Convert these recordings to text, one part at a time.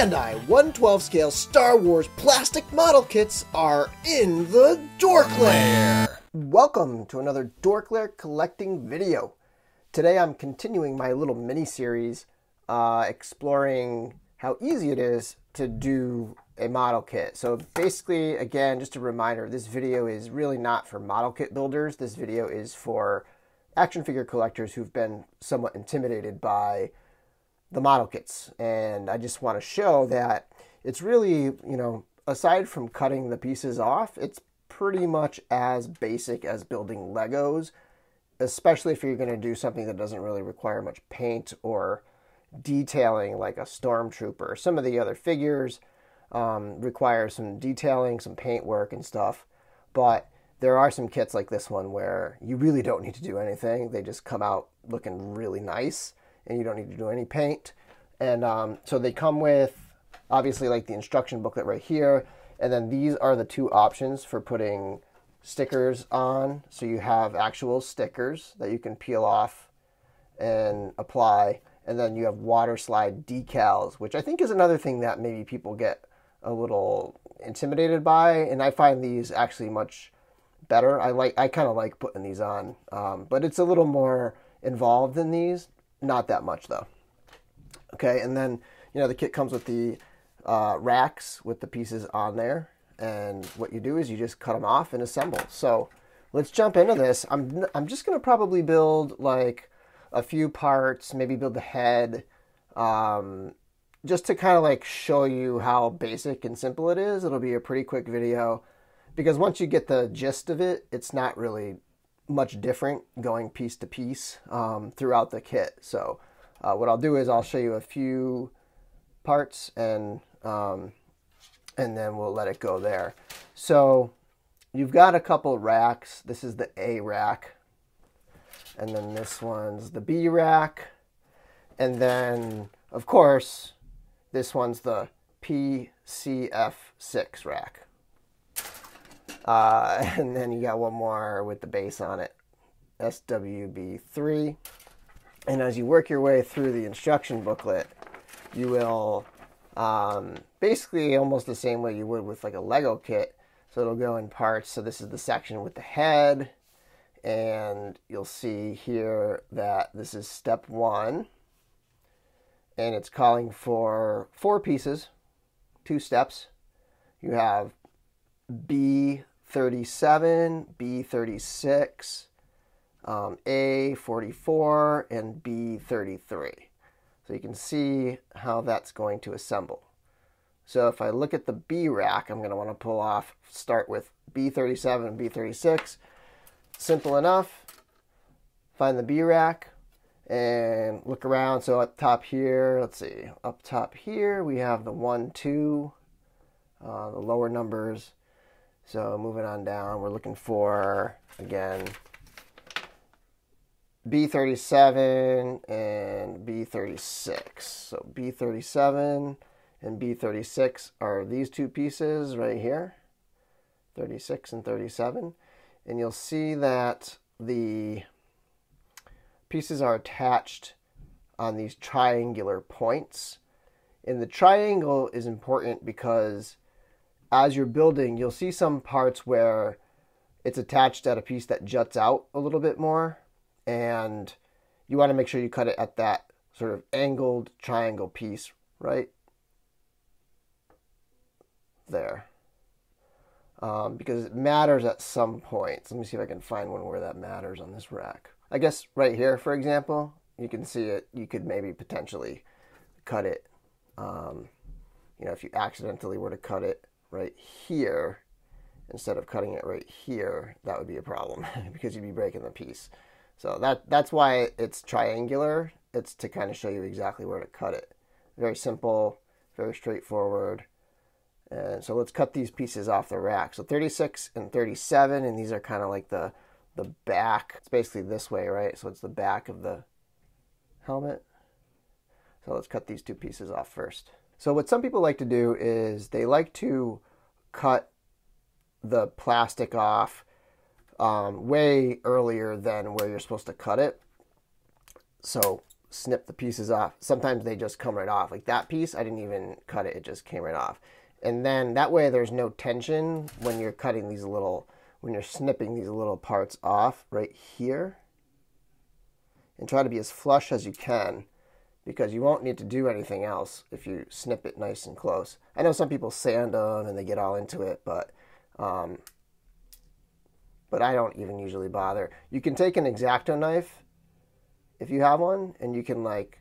Bandai 112 scale Star Wars plastic model kits are in the Dork Lair. Welcome to another Dork Lair collecting video. Today I'm continuing my little mini series uh, exploring how easy it is to do a model kit. So basically, again, just a reminder, this video is really not for model kit builders. This video is for action figure collectors who've been somewhat intimidated by the model kits. And I just want to show that it's really, you know, aside from cutting the pieces off, it's pretty much as basic as building Legos, especially if you're going to do something that doesn't really require much paint or detailing like a stormtrooper. Some of the other figures um, require some detailing, some paint work and stuff, but there are some kits like this one where you really don't need to do anything. They just come out looking really nice and you don't need to do any paint. And um, so they come with obviously like the instruction booklet right here. And then these are the two options for putting stickers on. So you have actual stickers that you can peel off and apply. And then you have water slide decals, which I think is another thing that maybe people get a little intimidated by. And I find these actually much better. I like I kind of like putting these on, um, but it's a little more involved than these. Not that much though. Okay, and then you know the kit comes with the uh, racks with the pieces on there, and what you do is you just cut them off and assemble. So let's jump into this. I'm I'm just gonna probably build like a few parts, maybe build the head, um, just to kind of like show you how basic and simple it is. It'll be a pretty quick video because once you get the gist of it, it's not really much different going piece to piece um, throughout the kit. So uh, what I'll do is I'll show you a few parts and um, and then we'll let it go there. So you've got a couple racks. This is the A rack. And then this one's the B rack. And then, of course, this one's the PCF6 rack. Uh, and then you got one more with the base on it, SWB3. And as you work your way through the instruction booklet, you will um, basically almost the same way you would with like a Lego kit. So it'll go in parts. So this is the section with the head. And you'll see here that this is step one. And it's calling for four pieces, two steps. You have B 37, B36, um, A44, and B33. So you can see how that's going to assemble. So if I look at the B rack, I'm going to want to pull off, start with B37 and B36. Simple enough. Find the B rack and look around. So up top here, let's see, up top here we have the 1, 2, uh, the lower numbers so moving on down, we're looking for, again, B37 and B36. So B37 and B36 are these two pieces right here, 36 and 37. And you'll see that the pieces are attached on these triangular points. And the triangle is important because as you're building, you'll see some parts where it's attached at a piece that juts out a little bit more, and you want to make sure you cut it at that sort of angled triangle piece right there. Um, because it matters at some points. Let me see if I can find one where that matters on this rack. I guess right here, for example, you can see it. You could maybe potentially cut it. Um, you know, if you accidentally were to cut it right here instead of cutting it right here, that would be a problem because you'd be breaking the piece. So that that's why it's triangular. It's to kind of show you exactly where to cut it. Very simple, very straightforward. And so let's cut these pieces off the rack. So 36 and 37, and these are kind of like the the back. It's basically this way, right? So it's the back of the helmet. So let's cut these two pieces off first. So what some people like to do is they like to cut the plastic off um, way earlier than where you're supposed to cut it. So snip the pieces off. Sometimes they just come right off. Like that piece, I didn't even cut it, it just came right off. And then that way there's no tension when you're cutting these little, when you're snipping these little parts off right here. And try to be as flush as you can because you won't need to do anything else if you snip it nice and close. I know some people sand them and they get all into it, but um, but I don't even usually bother. You can take an X-Acto knife if you have one, and you can like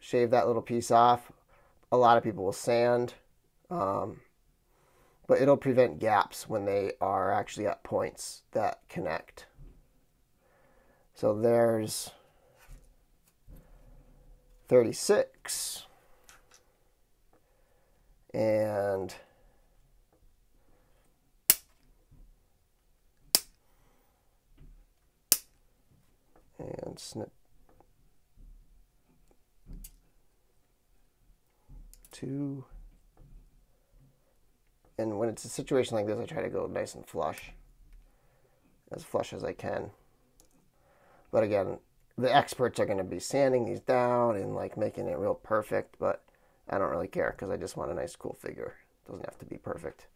shave that little piece off. A lot of people will sand, um, but it'll prevent gaps when they are actually at points that connect. So there's 36 and and snip. Two. And when it's a situation like this I try to go nice and flush. As flush as I can. But again the experts are going to be sanding these down and like making it real perfect but I don't really care because I just want a nice cool figure it doesn't have to be perfect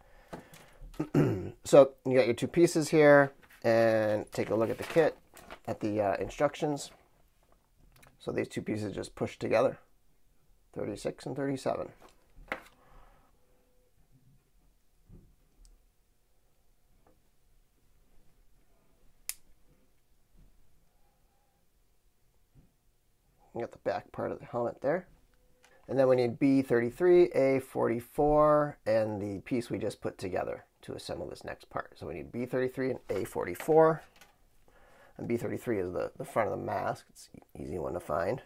so you got your two pieces here and take a look at the kit at the uh, instructions. So these two pieces just push together 36 and 37. Back part of the helmet there. And then we need B33, A44, and the piece we just put together to assemble this next part. So we need B33 and A44. And B33 is the, the front of the mask. It's an easy one to find.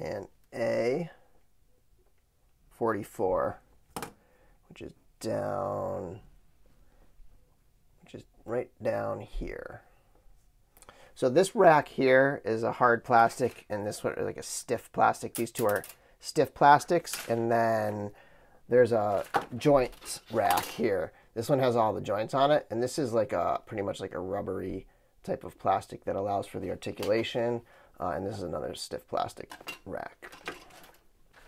and A 44, which is down, which is right down here. So this rack here is a hard plastic, and this one is like a stiff plastic. These two are stiff plastics, and then there's a joints rack here. This one has all the joints on it, and this is like a pretty much like a rubbery type of plastic that allows for the articulation. Uh, and this is another stiff plastic rack.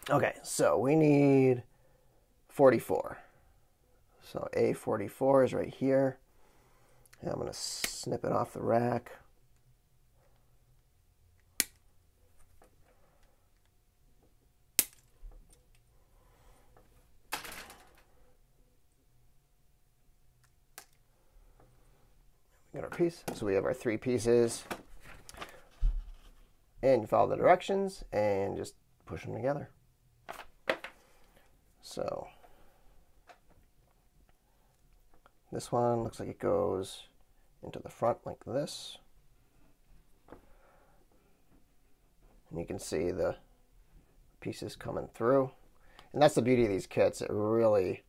Okay, so we need 44. So A44 is right here. And I'm going to snip it off the rack. We got our piece. So we have our three pieces and follow the directions and just push them together. So this one looks like it goes into the front like this. And you can see the pieces coming through. And that's the beauty of these kits. It really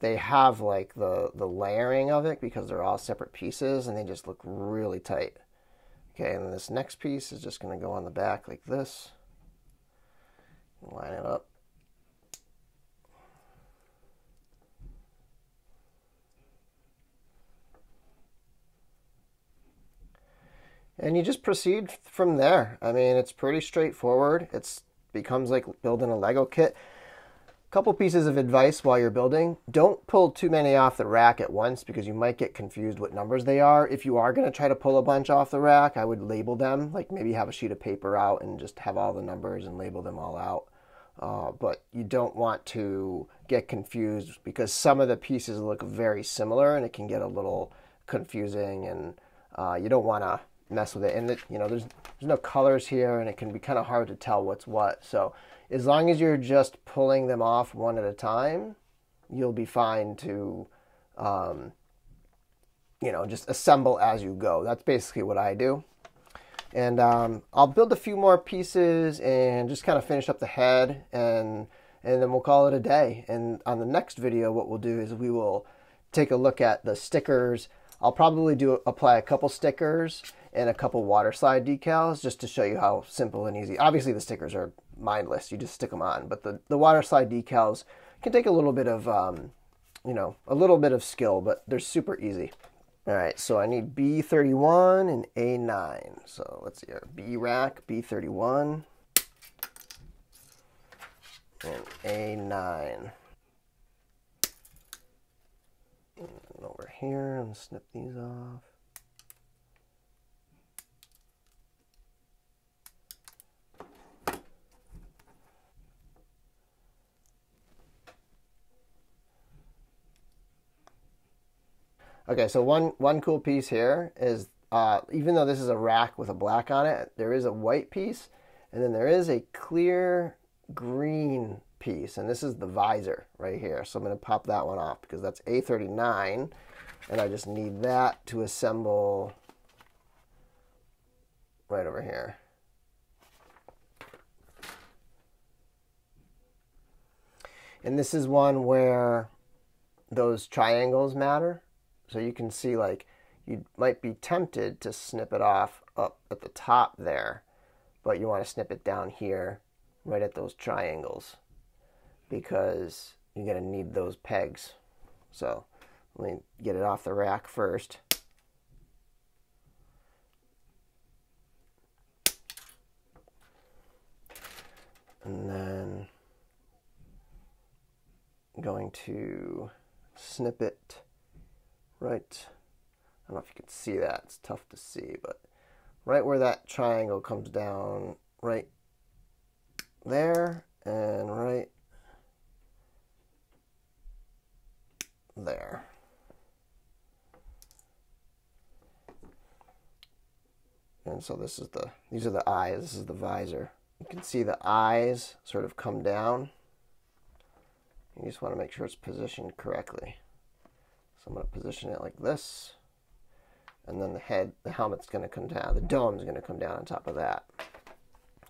they have like the the layering of it because they're all separate pieces and they just look really tight. Okay, and then this next piece is just going to go on the back like this. Line it up. And you just proceed from there. I mean, it's pretty straightforward. It becomes like building a Lego kit. A couple pieces of advice while you're building. Don't pull too many off the rack at once because you might get confused what numbers they are. If you are going to try to pull a bunch off the rack i would label them. Like maybe have a sheet of paper out and just have all the numbers and label them all out. Uh, but you don't want to get confused because some of the pieces look very similar and it can get a little confusing and uh, you don't want to mess with it and you know there's there's no colors here and it can be kind of hard to tell what's what so as long as you're just pulling them off one at a time, you'll be fine to, um, you know, just assemble as you go. That's basically what I do. And um, I'll build a few more pieces and just kind of finish up the head and and then we'll call it a day. And on the next video, what we'll do is we will take a look at the stickers. I'll probably do apply a couple stickers and a couple water slide decals just to show you how simple and easy. Obviously the stickers are mindless, you just stick them on, but the, the water slide decals can take a little bit of, um, you know, a little bit of skill, but they're super easy. All right, so I need B31 and A9. So let's see here, B rack, B31 and A9. And over here, I'm gonna snip these off. Okay, so one one cool piece here is uh, even though this is a rack with a black on it, there is a white piece, and then there is a clear green piece, and this is the visor right here. So I'm going to pop that one off because that's A39, and I just need that to assemble right over here. And this is one where those triangles matter. So you can see like you might be tempted to snip it off up at the top there, but you want to snip it down here right at those triangles because you're going to need those pegs. So let me get it off the rack first. And then I'm going to snip it right, I don't know if you can see that, it's tough to see, but right where that triangle comes down, right there, and right there. And so this is the, these are the eyes, this is the visor. You can see the eyes sort of come down. You just want to make sure it's positioned correctly. So I'm going to position it like this. And then the head, the helmet's going to come down. The dome's going to come down on top of that.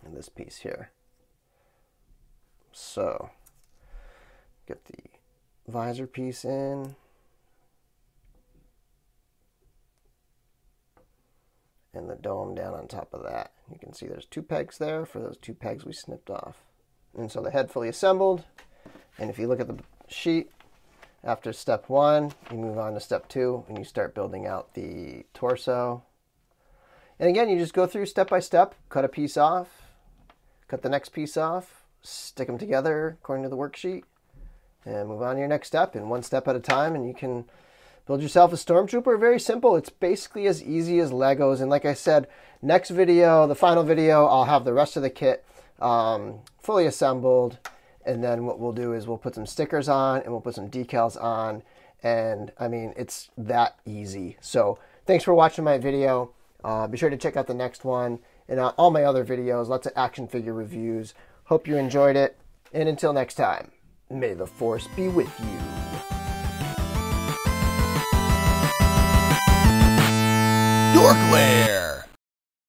And this piece here. So, get the visor piece in. And the dome down on top of that. You can see there's two pegs there for those two pegs we snipped off. And so the head fully assembled. And if you look at the sheet, after step one, you move on to step two and you start building out the torso. And again, you just go through step by step, cut a piece off, cut the next piece off, stick them together according to the worksheet, and move on to your next step in one step at a time. And you can build yourself a stormtrooper. Very simple. It's basically as easy as Legos. And like I said, next video, the final video, I'll have the rest of the kit um, fully assembled and then what we'll do is we'll put some stickers on and we'll put some decals on. And I mean it's that easy. So thanks for watching my video. Uh, be sure to check out the next one and uh, all my other videos. Lots of action figure reviews. Hope you enjoyed it. And until next time may the force be with you. Dorklair!